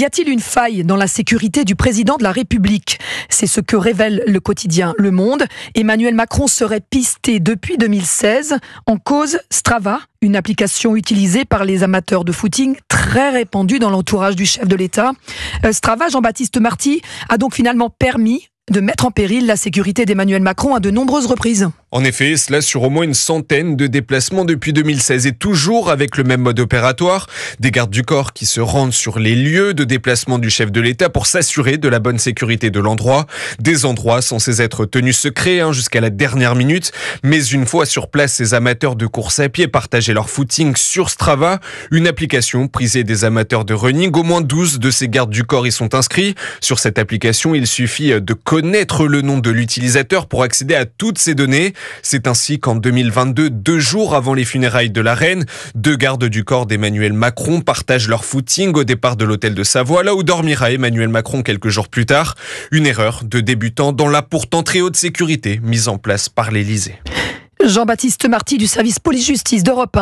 Y a-t-il une faille dans la sécurité du président de la République? C'est ce que révèle le quotidien Le Monde. Emmanuel Macron serait pisté depuis 2016 en cause Strava, une application utilisée par les amateurs de footing très répandue dans l'entourage du chef de l'État. Euh, Strava, Jean-Baptiste Marty, a donc finalement permis de mettre en péril la sécurité d'Emmanuel Macron à de nombreuses reprises. En effet, cela sur au moins une centaine de déplacements depuis 2016 et toujours avec le même mode opératoire. Des gardes du corps qui se rendent sur les lieux de déplacement du chef de l'État pour s'assurer de la bonne sécurité de l'endroit. Des endroits censés être tenus secrets hein, jusqu'à la dernière minute. Mais une fois sur place, ces amateurs de course à pied partageaient leur footing sur Strava, une application prisée des amateurs de running. Au moins 12 de ces gardes du corps y sont inscrits. Sur cette application, il suffit de connaître le nom de l'utilisateur pour accéder à toutes ces données. C'est ainsi qu'en 2022, deux jours avant les funérailles de la reine, deux gardes du corps d'Emmanuel Macron partagent leur footing au départ de l'hôtel de Savoie, là où dormira Emmanuel Macron quelques jours plus tard. Une erreur de débutant dans la pourtant très haute sécurité mise en place par l'Élysée. Jean-Baptiste Marty du service police-justice d'Europe 1.